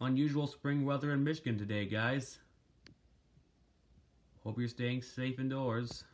unusual spring weather in Michigan today, guys. Hope you're staying safe indoors.